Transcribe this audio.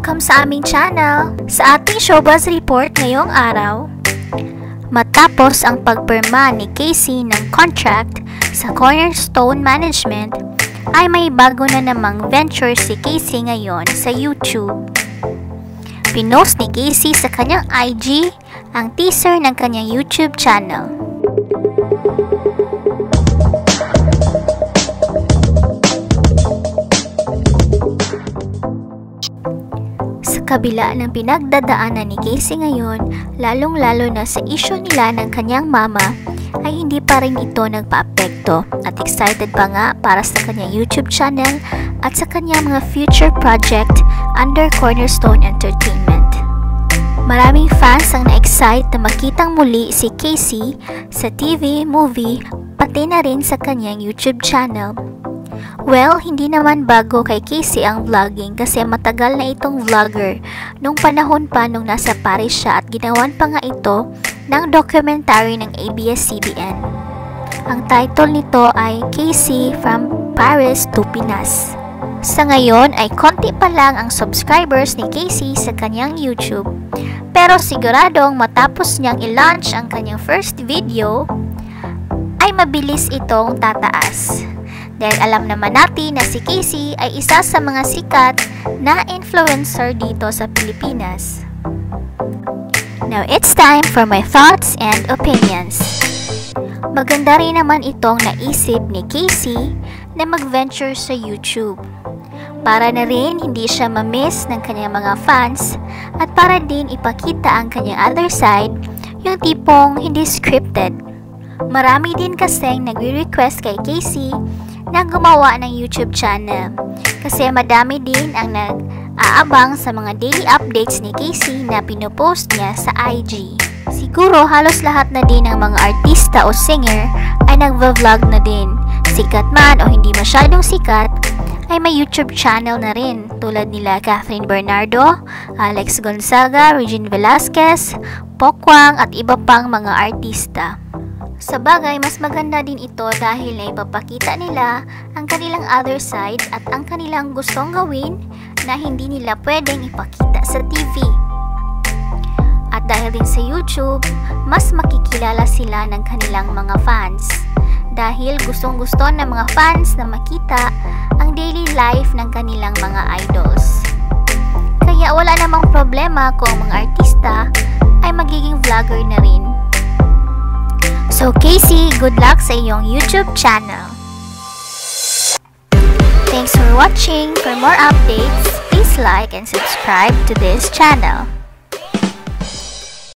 Welcome sa aming channel! Sa ating Showbuzz Report ngayong araw, matapos ang pagpirma ni Casey ng contract sa Cornerstone Management, ay may bago na namang venture si Casey ngayon sa YouTube. Pinost ni Casey sa kanyang IG ang teaser ng kanyang YouTube channel. Kabila ng pinagdadaanan ni Casey ngayon, lalong-lalo na sa isyo nila ng kanyang mama, ay hindi pa rin ito nagpa-apekto at excited pa nga para sa kanyang YouTube channel at sa kanyang mga future project under Cornerstone Entertainment. Maraming fans ang na-excite na makitang muli si Casey sa TV, movie, pati na rin sa kanyang YouTube channel Well, hindi naman bago kay Casey ang vlogging kasi matagal na itong vlogger nung panahon pa nung nasa Paris siya at ginawan pa nga ito ng documentary ng ABS-CBN. Ang title nito ay Casey from Paris to Pinas. Sa ngayon ay konti pa lang ang subscribers ni Casey sa kanyang YouTube. Pero siguradong matapos niyang i-launch ang kanyang first video, ay mabilis itong tataas. Dahil alam naman natin na si Casey ay isa sa mga sikat na influencer dito sa Pilipinas. Now it's time for my thoughts and opinions. Maganda rin naman itong naisip ni Casey na mag-venture sa YouTube. Para na rin hindi siya ma-miss ng kanyang mga fans at para din ipakita ang kanyang other side, yung tipong hindi scripted. Marami din kasing nagre-request kay Casey na gumawa ng YouTube channel kasi madami din ang nag-aabang sa mga daily updates ni Casey na pinopost niya sa IG. Siguro halos lahat na din ng mga artista o singer ay nagva-vlog na din. Sikat man o hindi masyadong sikat, ay may YouTube channel na rin tulad nila Catherine Bernardo, Alex Gonzaga, Regine Velasquez, Pokwang at iba pang mga artista. Sa bagay, mas maganda din ito dahil na ipapakita nila ang kanilang other side at ang kanilang gustong gawin na hindi nila pwedeng ipakita sa TV. At dahil din sa YouTube, mas makikilala sila ng kanilang mga fans. Dahil gustong gusto ng mga fans na makita ang daily life ng kanilang mga idols. Kaya wala namang problema kung mga artista ay magiging vlogger na rin So Casey, good luck sa iyong YouTube channel. Thanks for watching. For more updates, please like and subscribe to this channel.